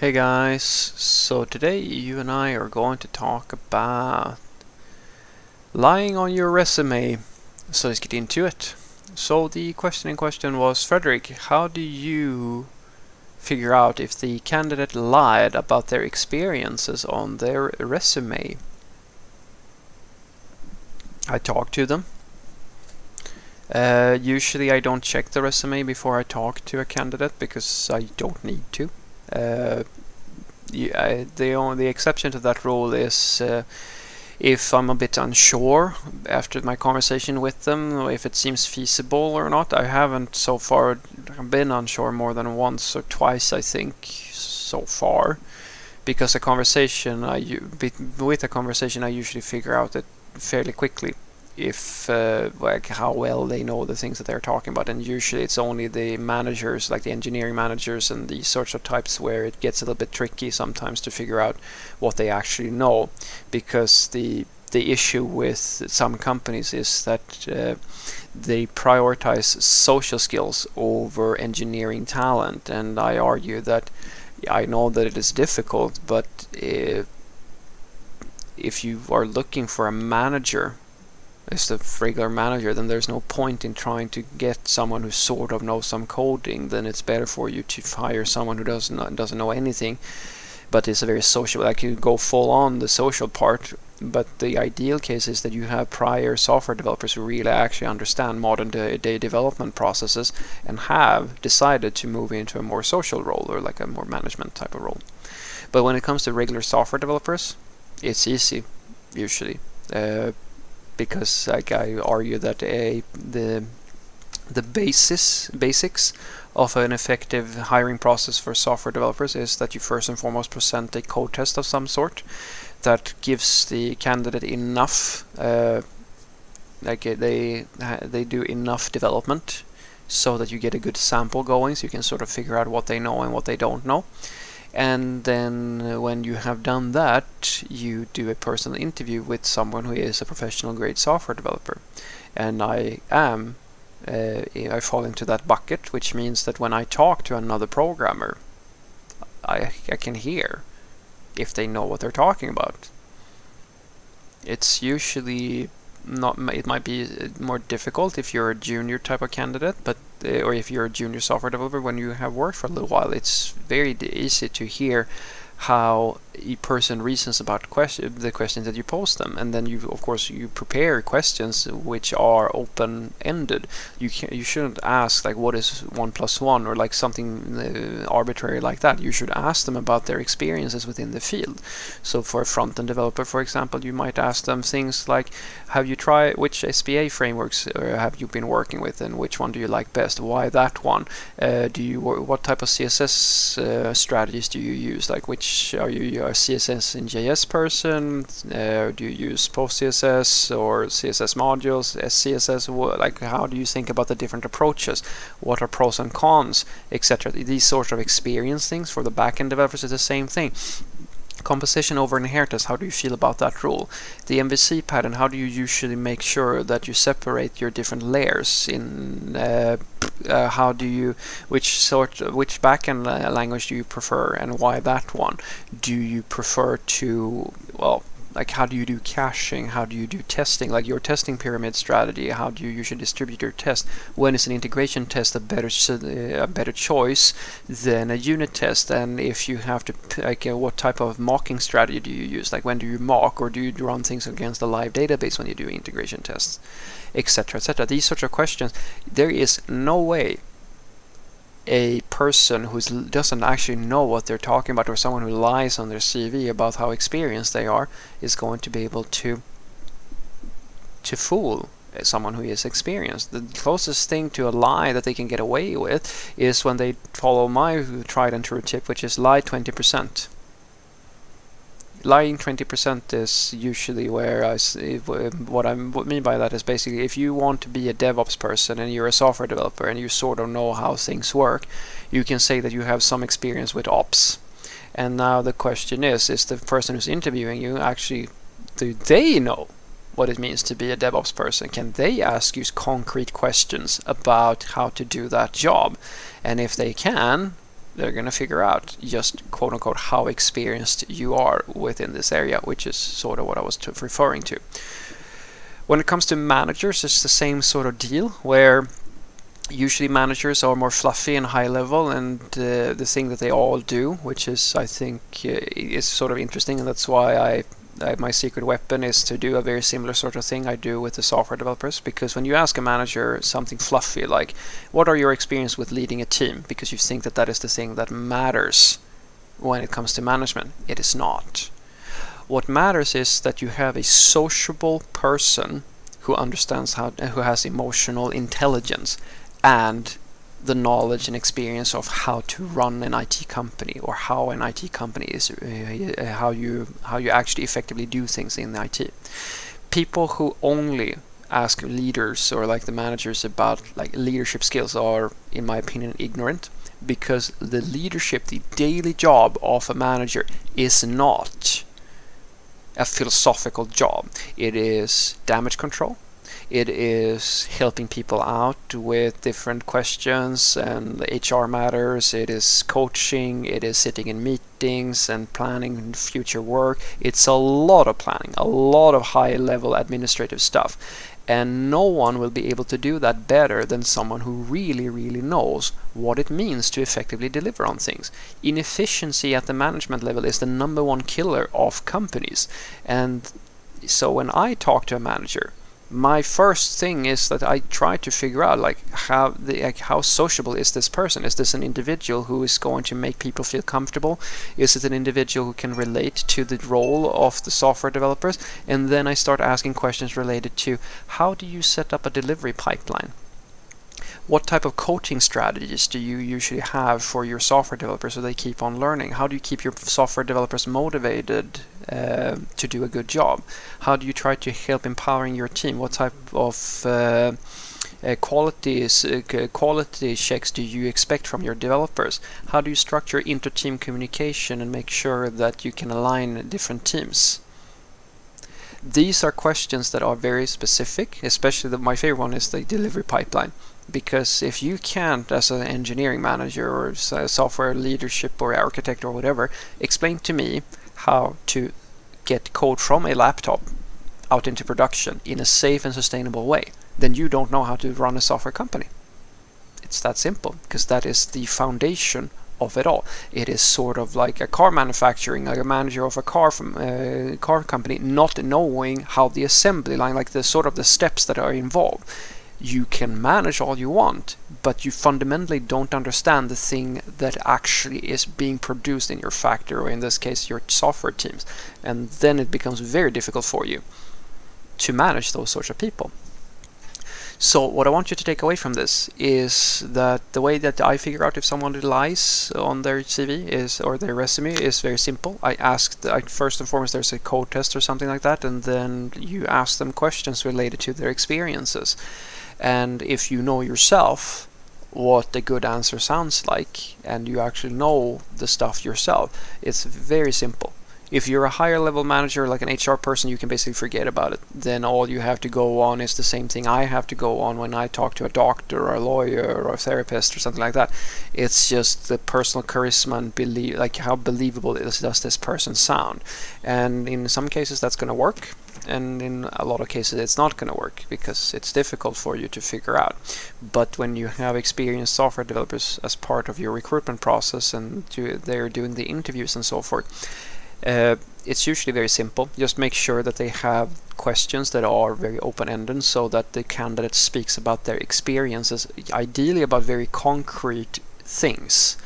Hey guys, so today you and I are going to talk about lying on your resume. So let's get into it. So the question in question was, Fredrik, how do you figure out if the candidate lied about their experiences on their resume? I talk to them. Uh, usually I don't check the resume before I talk to a candidate because I don't need to. Uh, yeah, the only the exception to that rule is uh, if I'm a bit unsure after my conversation with them, if it seems feasible or not. I haven't so far been unsure more than once or twice, I think, so far, because a conversation I with a conversation I usually figure out it fairly quickly if uh, like how well they know the things that they're talking about and usually it's only the managers like the engineering managers and these sorts of types where it gets a little bit tricky sometimes to figure out what they actually know because the the issue with some companies is that uh, they prioritize social skills over engineering talent and I argue that I know that it is difficult but if, if you are looking for a manager as the regular manager, then there's no point in trying to get someone who sort of knows some coding. Then it's better for you to hire someone who doesn't doesn't know anything, but is a very social. Like you go full on the social part. But the ideal case is that you have prior software developers who really actually understand modern day, day development processes and have decided to move into a more social role or like a more management type of role. But when it comes to regular software developers, it's easy usually. Uh, because like I argue that a the the basis basics of an effective hiring process for software developers is that you first and foremost present a code test of some sort that gives the candidate enough uh, like they they do enough development so that you get a good sample going so you can sort of figure out what they know and what they don't know and then when you have done that you do a personal interview with someone who is a professional grade software developer. And I am uh, I fall into that bucket which means that when I talk to another programmer I, I can hear if they know what they're talking about. It's usually not it might be uh, more difficult if you're a junior type of candidate but uh, or if you're a junior software developer when you have worked for a little while it's very easy to hear how a person reasons about question, the questions that you pose them. And then you of course you prepare questions which are open-ended. You can you shouldn't ask like what is one plus one or like something uh, arbitrary like that. You should ask them about their experiences within the field. So for a front-end developer for example you might ask them things like have you tried which SPA frameworks uh, have you been working with and which one do you like best? Why that one? Uh, do you what type of CSS uh, strategies do you use? Like which are you a CSS in JS person? Uh, do you use PostCSS or CSS modules, SCSS? Like, how do you think about the different approaches? What are pros and cons, etc.? These sort of experience things for the backend developers is the same thing. Composition over inheritance, how do you feel about that rule? The MVC pattern, how do you usually make sure that you separate your different layers in uh, uh, how do you which sort which backend language do you prefer and why that one do you prefer to well like how do you do caching? How do you do testing? Like your testing pyramid strategy how do you usually distribute your test? When is an integration test a better a better choice than a unit test. And if you have to like uh, what type of mocking strategy do you use? Like when do you mock or do you run things against a live database when you do integration tests etc etc these sorts of questions there is no way a person who doesn't actually know what they're talking about or someone who lies on their CV about how experienced they are is going to be able to to fool someone who is experienced. The closest thing to a lie that they can get away with is when they follow my tried and true tip, which is lie 20% lying 20% is usually where I what I mean by that is basically if you want to be a DevOps person and you're a software developer and you sort of know how things work, you can say that you have some experience with ops. And now the question is, is the person who's interviewing you actually, do they know what it means to be a DevOps person? Can they ask you concrete questions about how to do that job? And if they can, they're going to figure out just quote unquote how experienced you are within this area, which is sort of what I was referring to. When it comes to managers, it's the same sort of deal where usually managers are more fluffy and high level and uh, the thing that they all do which is I think uh, is sort of interesting and that's why I uh, my secret weapon is to do a very similar sort of thing I do with the software developers because when you ask a manager something fluffy like what are your experience with leading a team? because you think that that is the thing that matters when it comes to management it is not. What matters is that you have a sociable person who understands how who has emotional intelligence and the knowledge and experience of how to run an IT company or how an IT company is uh, uh, how you how you actually effectively do things in IT. People who only ask leaders or like the managers about like leadership skills are in my opinion ignorant because the leadership the daily job of a manager is not a philosophical job it is damage control it is helping people out with different questions and HR matters. It is coaching. It is sitting in meetings and planning future work. It's a lot of planning, a lot of high level administrative stuff. And no one will be able to do that better than someone who really, really knows what it means to effectively deliver on things. Inefficiency at the management level is the number one killer of companies. And so when I talk to a manager, my first thing is that I try to figure out like how the like how sociable is this person? Is this an individual who is going to make people feel comfortable? Is it an individual who can relate to the role of the software developers? And then I start asking questions related to how do you set up a delivery pipeline? what type of coaching strategies do you usually have for your software developers so they keep on learning? How do you keep your software developers motivated uh, to do a good job? How do you try to help empowering your team? What type of uh, uh, qualities, uh, quality checks do you expect from your developers? How do you structure inter-team communication and make sure that you can align different teams? These are questions that are very specific, especially the, my favorite one is the delivery pipeline because if you can't as an engineering manager or software leadership or architect or whatever explain to me how to get code from a laptop out into production in a safe and sustainable way then you don't know how to run a software company. It's that simple because that is the foundation of it all. It is sort of like a car manufacturing like a manager of a car from a uh, car company not knowing how the assembly line like the sort of the steps that are involved you can manage all you want, but you fundamentally don't understand the thing that actually is being produced in your factory, or in this case, your software teams. And then it becomes very difficult for you to manage those sorts of people. So what I want you to take away from this is that the way that I figure out if someone lies on their CV is or their resume is very simple. I ask I, first and foremost there's a code test or something like that, and then you ask them questions related to their experiences. And if you know yourself what a good answer sounds like and you actually know the stuff yourself, it's very simple. If you're a higher level manager, like an HR person, you can basically forget about it. Then all you have to go on is the same thing I have to go on when I talk to a doctor or a lawyer or a therapist or something like that. It's just the personal charisma and believe, like how believable does this person sound. And in some cases that's going to work and in a lot of cases it's not going to work because it's difficult for you to figure out. But when you have experienced software developers as part of your recruitment process and they're doing the interviews and so forth, uh, it's usually very simple. Just make sure that they have questions that are very open-ended so that the candidate speaks about their experiences, ideally about very concrete things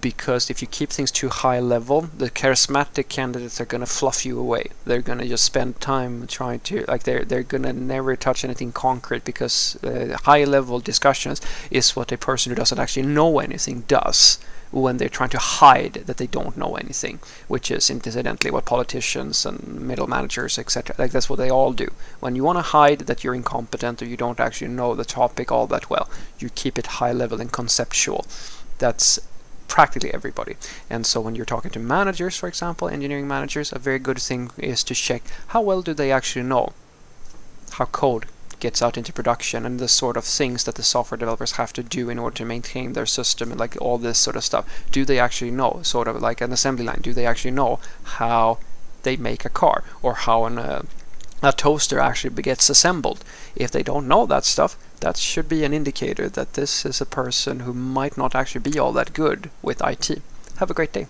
because if you keep things too high level, the charismatic candidates are going to fluff you away. They're going to just spend time trying to like they're they're going to never touch anything concrete because uh, high level discussions is what a person who doesn't actually know anything does when they're trying to hide that they don't know anything, which is incidentally what politicians and middle managers, etc., like that's what they all do. When you want to hide that you're incompetent or you don't actually know the topic all that well, you keep it high level and conceptual. That's practically everybody. And so when you're talking to managers, for example, engineering managers, a very good thing is to check how well do they actually know how code gets out into production and the sort of things that the software developers have to do in order to maintain their system and like all this sort of stuff. Do they actually know, sort of like an assembly line, do they actually know how they make a car or how an, uh, a toaster actually gets assembled? If they don't know that stuff, that should be an indicator that this is a person who might not actually be all that good with IT. Have a great day.